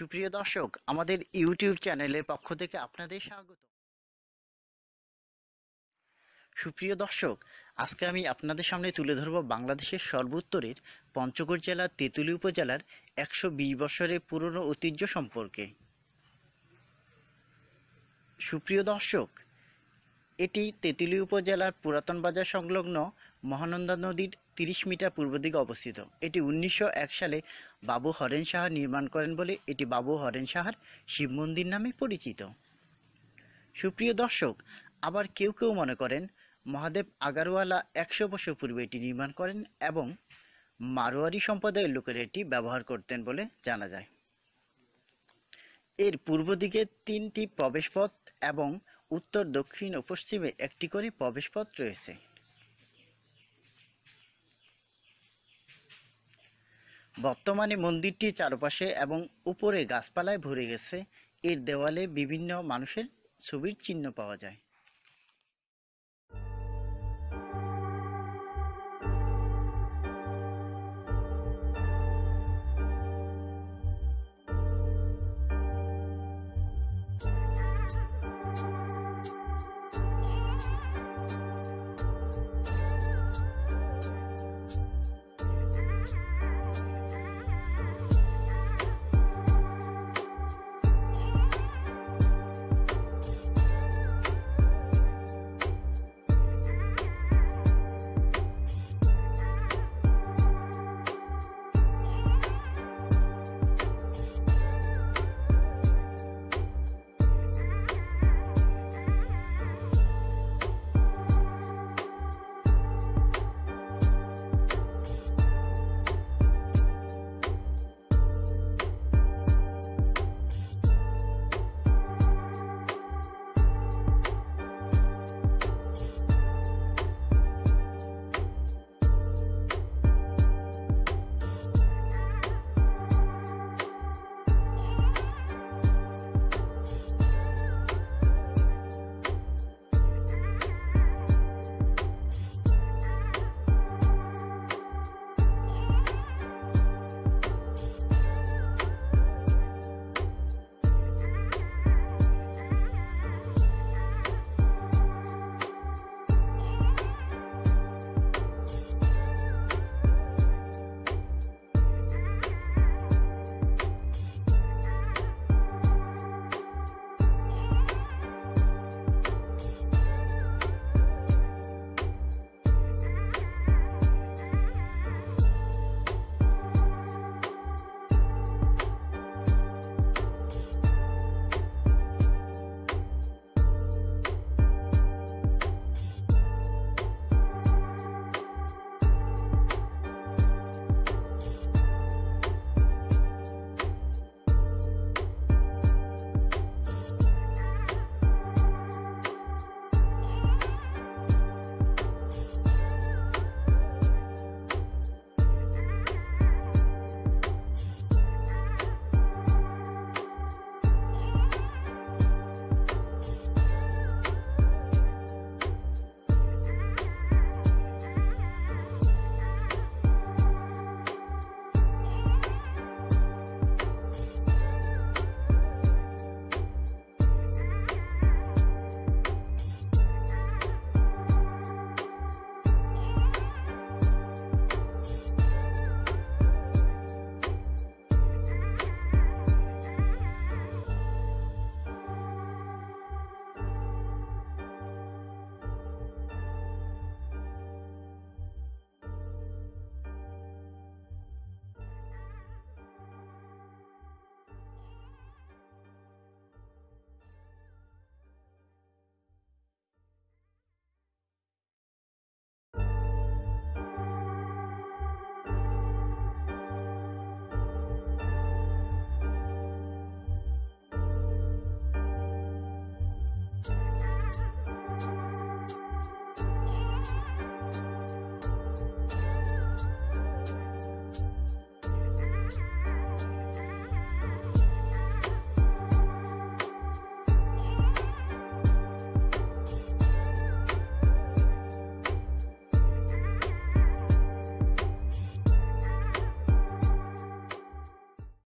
সুপ্রিয় দর্শক, আমাদের ইউটিউব চ্যানেলের পক্ষ থেকে আপনাদের স্বাগত। সুপ্রিয় দর্শক, আজকে আমি আপনাদের সামনে তুলে ধরব বাংলাদেশের সর্বোত্তরের পঞ্চগড় জেলার তেঁতুলি উপজেলার একশো বিশ বছরের পুরনো ঐতিহ্য সম্পর্কে। সুপ্রিয় দর্শক এটি তেঁতুলি উপজেলার পুরাতন বাজার সংলগ্ন মহানন্দা নদীর তিরিশ মিটার পূর্ব দিকে অবস্থিত। এটি উনিশশো এক সালে বাবু হরেন সাহা নির্মাণ করেন বলে এটি বাবু হরেন সাহার শিব মন্দির নামে পরিচিত। সুপ্রিয় দর্শক, আবার কেউ কেউ মনে করেন মহাদেব আগারওয়ালা একশো বছর পূর্বে এটি নির্মাণ করেন এবং মারোয়ারি সম্প্রদায়ের লোকেরা এটি ব্যবহার করতেন বলে জানা যায়। এর পূর্ব দিকে তিনটি প্রবেশপথ এবং উত্তর, দক্ষিণ ও পশ্চিমে একটি করে প্রবেশপথ রয়েছে। বর্তমানে মন্দিরটি চারপাশে এবং উপরে গাছপালায় ভরে গেছে। এর দেওয়ালে বিভিন্ন মানুষের ছবির চিহ্ন পাওয়া যায়।